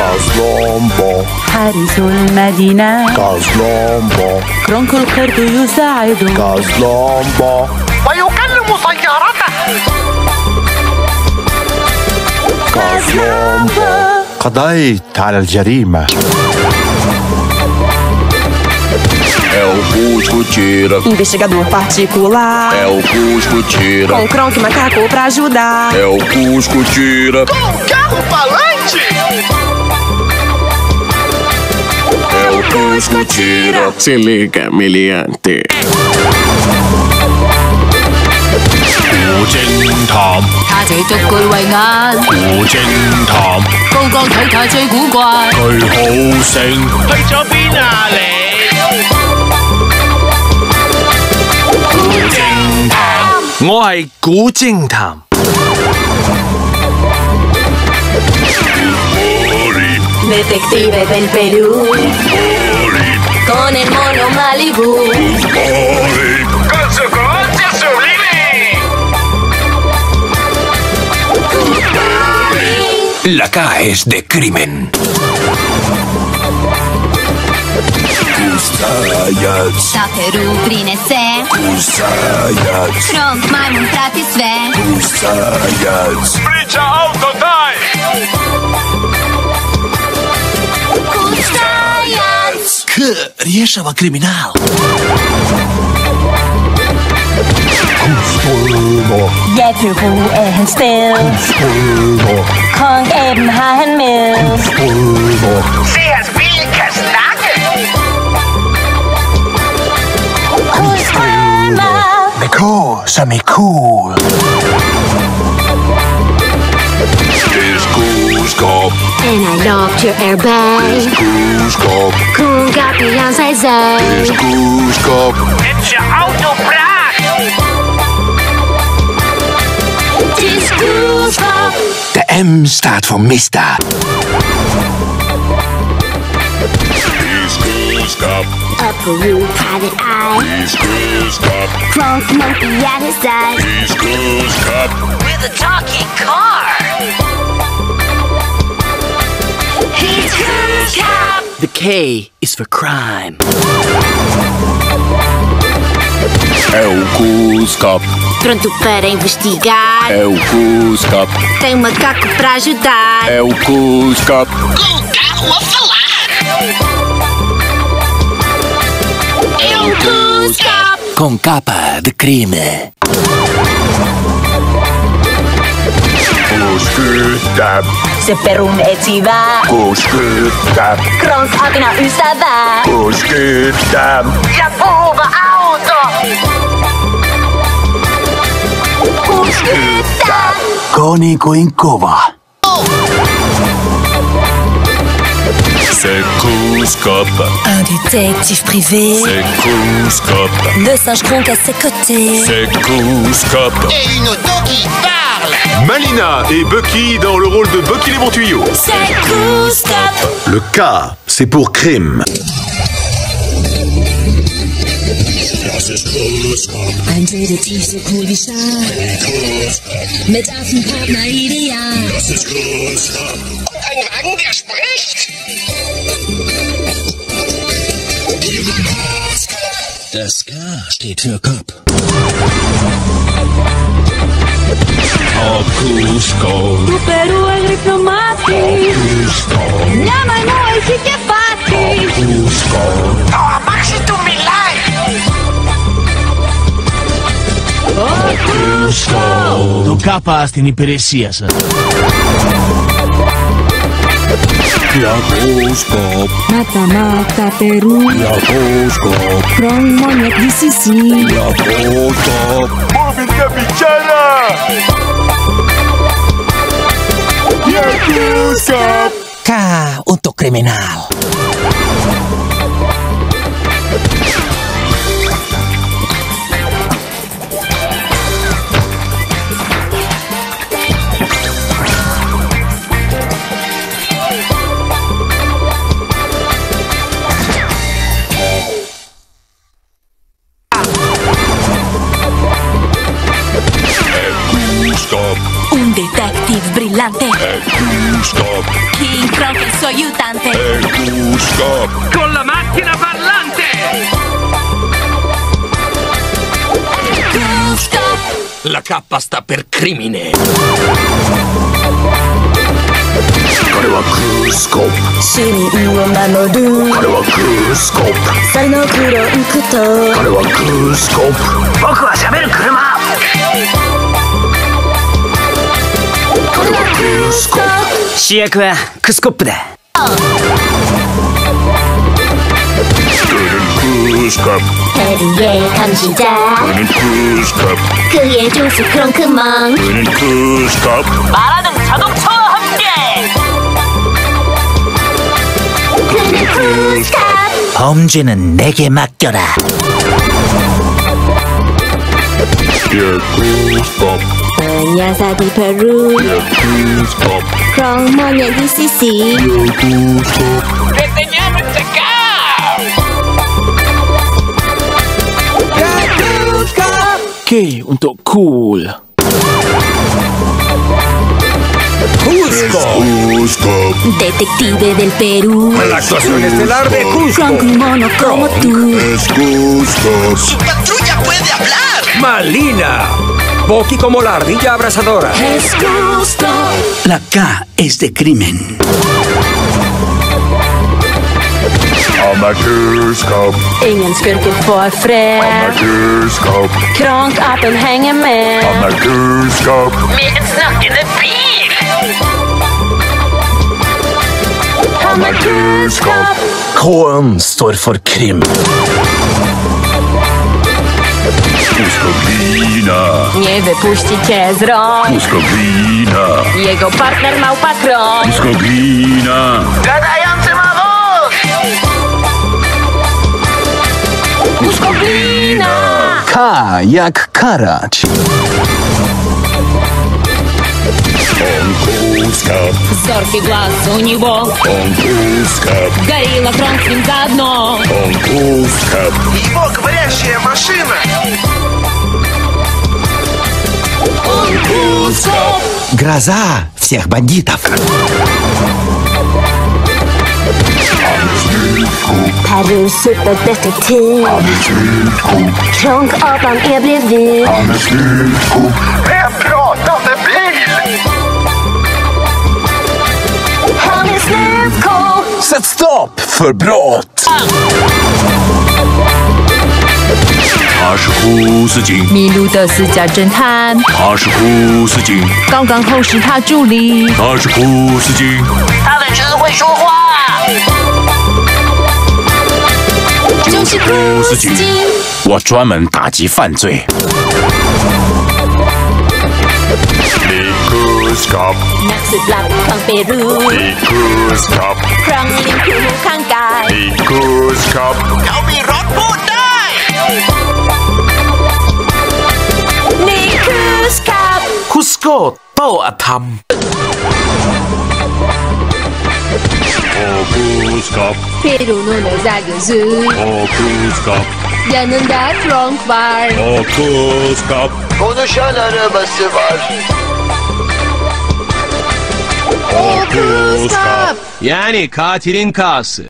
كازلامبا حارس المدينة كازلامبا كرونك القرد يساعد كازلامبا ويكلم سيارته كازلامبا قضيت على الجريمة É o Cusco Tira, Investigador particular. é o Cusco Tira, Com Kronk Macaco pra ajudar. é o Cusco Tira, Com um carro falante é o Cusco Tira. Se liga, meliante. 胡侦探，他最独具慧眼，胡侦探，高光睇他最古怪。佢好胜，去咗边啊你？侦探，我系古侦探， Detective del Perú. Con el mono Malibu. Con su coche sublime la K es de crimen. Da Peru brine se Kronk majmun prati sve Priča auto taj Kustajac K rješava kriminal. Ja, Peru er hans sted. Kong Aben har han med. Se hans bil kan snakke Strømmer. Med K som i cool. is cop. And I loved your you erbij. Is Koeskop. Koen, Gabi en zij zij. Is Koeskop. Met je auto praat. Het goose cop. The M staat voor misdaad. Stop. A root, private eye. He's Goose Cop. Drunk monkey at his side. He's Goose Cop. We're the talking cop. The K is for crime. É o Cuscop, Pronto para investigar. É o Cuscop, Tem um macaco pra ajudar. É o Cuscop. Com o carro a falar. É o Skuskop Com capa de crime. Cuscutap, Se Perun etsiva. Cuscutap, Kronk akina ystävä. Cuscutap. Ja puhuva auto Koning kuin kova. C'est Cuscop, Un détective privé. c'est Cuscop, Le singe Kronk à ses côtés. c'est Cuscop. Et une auto qui parle. Malina et Bucky dans le rôle de Bucky les bons tuyaux. C'est Skuskop Le K, c'est pour crime. Ein Wagen, der spricht? Das K steht für Ο Κούσκο. Του Περού έγρυπνο μάτι. Ο Κούσκο. Μια μαϊμού έχει και φάτι. Ο Κούσκο. Το αμάξι του μιλάει. Ο Κούσκο. Το κάπα στην υπηρεσία σας. Cuscop, Mata, mata, Peru. Cuscop, Kronk monyet di sisi. Cuscop. K untuk kriminal. Cuscop, Un detective Detective brillante. Kunskap. King Kronk el suo aiutante. Kunskap. Con la macchina parlante! La K sta per crimine. これはクースコープ市民を守る。これはクースコープ猿のクロンクと。これはクースコープ僕は喋る車 主役はクスコップだクースコープ 페리의 감시자 그는 쿠스컵 그의 조수 크롱크멍 그는 쿠스컵 말하는 자동차와 함께. 그는 쿠스캅 범죄는 내게 맡겨라. 예 쿠스컵 Montañas de Perú. From Montañas de Sisi. ¡Reteñame K untuk cool. Cusco. Cusco. Detective del Perú. La actuación estelar de Cusco. Con un mono como tú. Es Cusco. Su patrulla puede hablar. Malina. Boqui como la ardilla abrasadora. Es justo. La K es de crimen. Amateurskap. Ingen skurker får fred. Amateurskap. Kronkapen henger med. Amateurskap. Med en snakkende bil! Amateurskap. K-en står for krim. Kuskowina Nie wypuści cię z rąk. Kuskowina Jego partner małpa Kronk. Kuskowina Gadający ma wóz! Kuskowina. K jak karać. On kuskap Зоркий глаз у него. On kuskap Горилла Кронк с ним заодно. On kuskap Его говорящая машина! Гроза всех бандитов. Peru superdetektiv Kronk apan är bredvid En pratande bil! Han är Sätt stopp för brott! 他是胡斯警迷路的私家侦探，他是胡斯警刚刚好是他助理。他是胡斯警他的车会说话！就是胡斯警我专门打击犯罪 Kuskap Nagsiblak ang Peru. Kuskap Krang lingkuho kang kay. Kuskap เขามีรถพูด โกโตอธรรม Kuskap Peru'nun özel gözü Kuskap Yanında Kronk var Kuskap Konuşan arabası var. Kuskap Yani katilin K'sı.